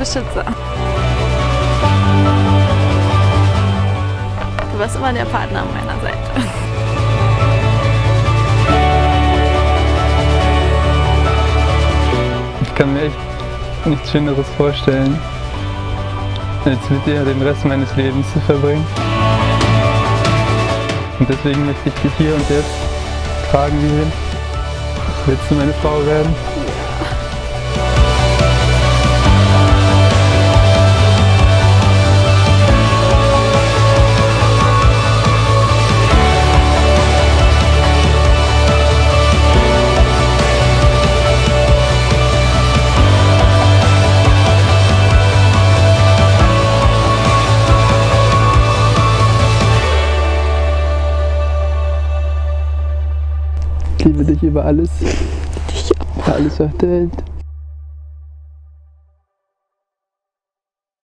Beschützer. Du warst immer der Partner an meiner Seite. Ich kann mir echt nichts Schöneres vorstellen, als mit dir den Rest meines Lebens zu verbringen. Und deswegen möchte ich dich hier und jetzt fragen, Vivian, willst du meine Frau werden? Ich liebe dich über alles. Dich auch. Über alles auf der Welt.